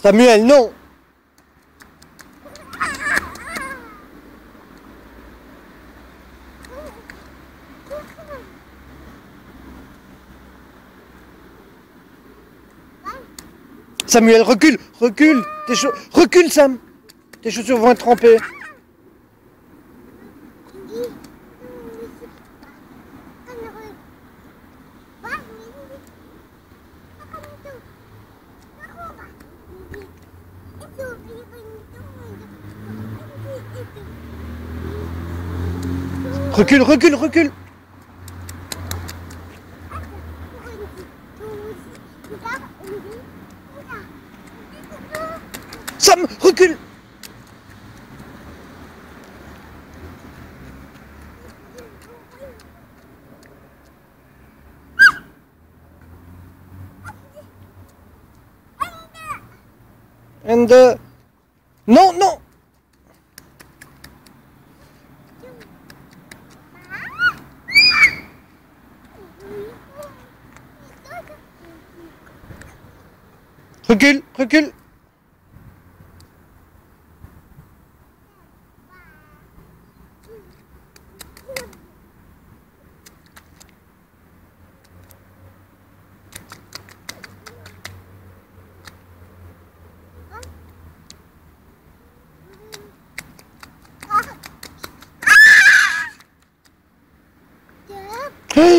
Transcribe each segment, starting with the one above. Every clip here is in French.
Samuel, non Samuel, recule, recule Tes. Recule, Sam Tes chaussures vont être trempées. Recule, recule, recule. Sam, recule. And uh... Non, non Recule, recule.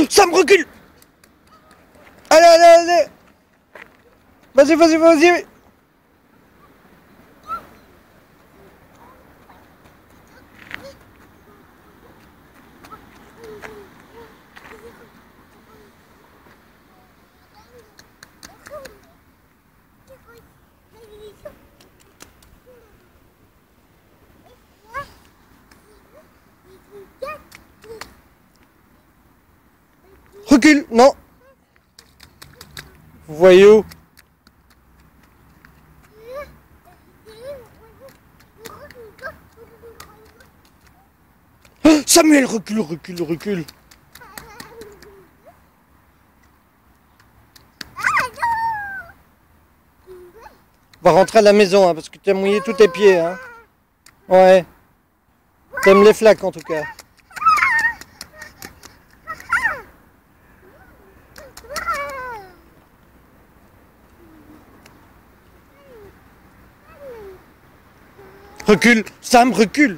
Sam, recule. Allez, allez, allez Vas-y, vas-y, vas-y. Recule, non. Voyou Samuel, recule, recule, recule Va rentrer à la maison, hein, parce que tu as mouillé tous tes pieds. Hein. Ouais. T'aimes les flaques en tout cas. Recule, Sam, recule.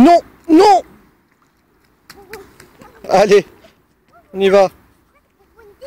Non, non. Allez, on y va.